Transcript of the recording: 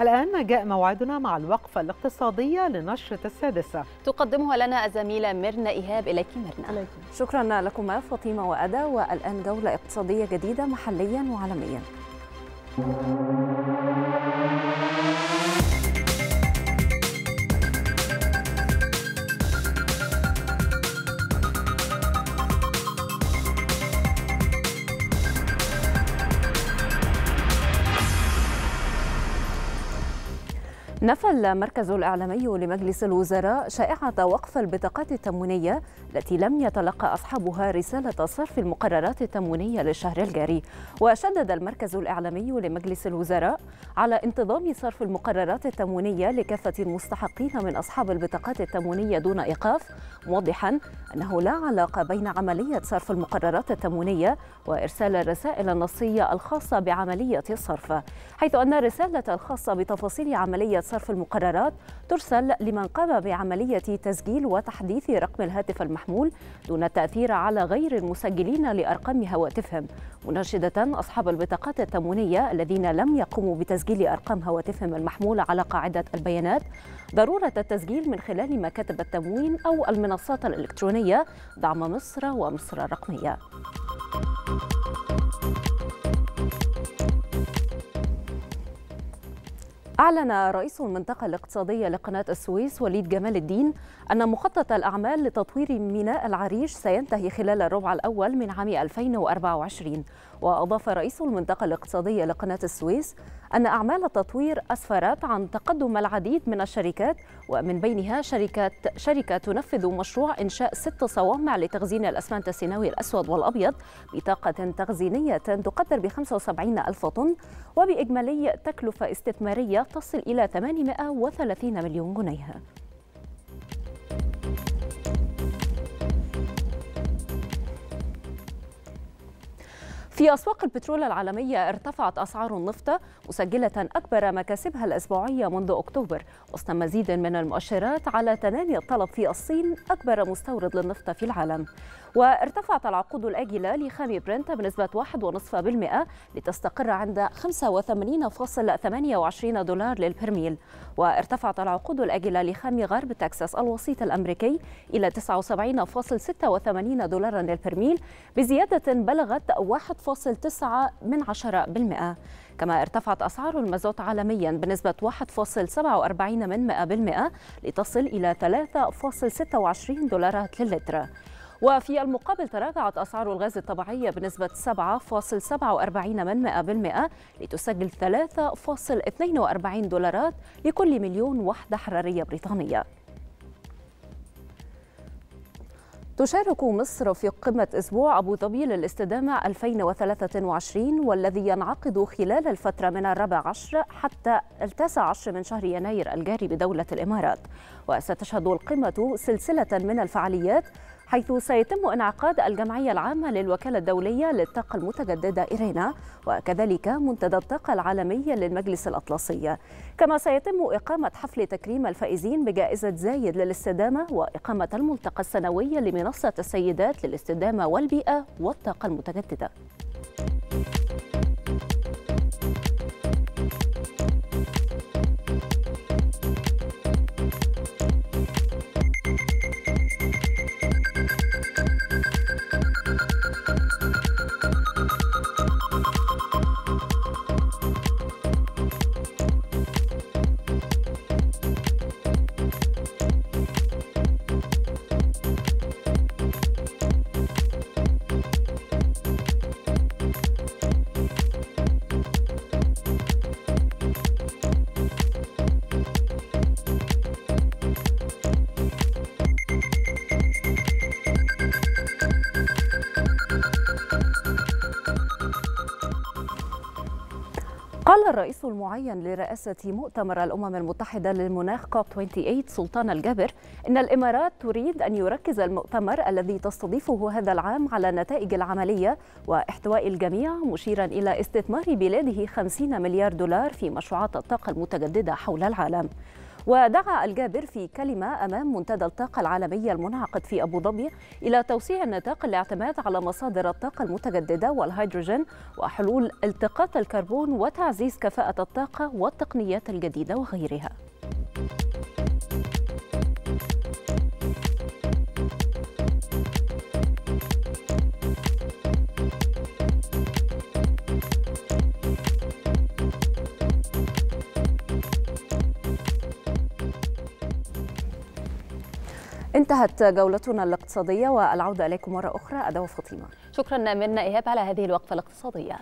الآن جاء موعدنا مع الوقفة الاقتصادية لنشرة السادسة. تقدمها لنا الزميلة ميرنا إيهاب. إليك ميرنا. شكرا لكما فاطمة وأدا والآن جولة اقتصادية جديدة محليا وعالميا. نفى المركز الإعلامي لمجلس الوزراء شائعة وقف البطاقات التموينية التي لم يتلقى أصحابها رسالة صرف المقررات التموينية للشهر الجاري. وشدد المركز الإعلامي لمجلس الوزراء على انتظام صرف المقررات التموينية لكافة المستحقين من أصحاب البطاقات التموينية دون إيقاف موضحا أنه لا علاقة بين عملية صرف المقررات التموينية وإرسال الرسائل النصية الخاصة بعملية الصرف حيث أن الرسالة الخاصة بتفاصيل عملية صرف المقررات ترسل لمن قام بعملية تسجيل وتحديث رقم الهاتف المحمول دون التأثير على غير المسجلين لأرقام هواتفهم مناشدة أصحاب البطاقات التموينية الذين لم يقوموا بتسجيل أرقام هواتفهم المحمولة على قاعدة البيانات ضرورة التسجيل من خلال مكاتب التموين أو المنصات الإلكترونية دعم مصر ومصر الرقمية. أعلن رئيس المنطقة الاقتصادية لقناة السويس وليد جمال الدين أن مخطط الأعمال لتطوير ميناء العريش سينتهي خلال الربع الأول من عام 2024 وأضاف رئيس المنطقة الاقتصادية لقناة السويس أن أعمال التطوير أسفرت عن تقدم العديد من الشركات ومن بينها شركة شركة تنفذ مشروع إنشاء ست صوامع لتخزين الأسمنت السيناوي الأسود والأبيض بطاقة تخزينية تقدر ب 75 ألف طن وبإجمالي تكلفة استثمارية تصل إلى 830 مليون جنيه في أسواق البترول العالمية ارتفعت أسعار النفط مسجلة أكبر مكاسبها الأسبوعية منذ أكتوبر وسط مزيد من المؤشرات على تنامي الطلب في الصين أكبر مستورد للنفط في العالم. وارتفعت العقود الآجلة لخام برنت بنسبة 1.5% لتستقر عند 85.28 دولار للبرميل. وارتفعت العقود الآجلة لخام غرب تكساس الوسيط الأمريكي إلى 79.86 دولارا للبرميل بزيادة بلغت 1.9 من 10% كما ارتفعت أسعار المازوت عالميا بنسبة 1.47 من 100% لتصل إلى 3.26 دولارات للتر وفي المقابل تراجعت أسعار الغاز الطبيعي بنسبة 7.47 من 100% لتسجل 3.42 دولارات لكل مليون وحدة حرارية بريطانية. تشارك مصر في قمة أسبوع أبو ظبي للاستدامة 2023 والذي ينعقد خلال الفترة من الرابع عشر حتى التاسع عشر من شهر يناير الجاري بدولة الإمارات. وستشهد القمة سلسلة من الفعاليات حيث سيتم انعقاد الجمعية العامة للوكالة الدولية للطاقة المتجددة إيرينا وكذلك منتدى الطاقة العالمي للمجلس الأطلسي. كما سيتم إقامة حفل تكريم الفائزين بجائزة زايد للاستدامة وإقامة الملتقى السنوي لمنصة السيدات للاستدامة والبيئة والطاقة المتجددة. قال الرئيس المعين لرئاسة مؤتمر الأمم المتحدة للمناخ كوب 28 سلطان الجابر إن الإمارات تريد أن يركز المؤتمر الذي تستضيفه هذا العام على النتائج العملية واحتواء الجميع مشيرا إلى استثمار بلاده 50 مليار دولار في مشروعات الطاقة المتجددة حول العالم. ودعا الجابر في كلمة أمام منتدى الطاقة العالمية المنعقد في أبو ظبي إلى توسيع نطاق الاعتماد على مصادر الطاقة المتجددة والهيدروجين وحلول التقاط الكربون وتعزيز كفاءة الطاقة والتقنيات الجديدة وغيرها. انتهت جولتنا الاقتصادية والعودة إليكم مرة أخرى أدوى فاطمة. شكرا منا إيهاب على هذه الوقفة الاقتصادية.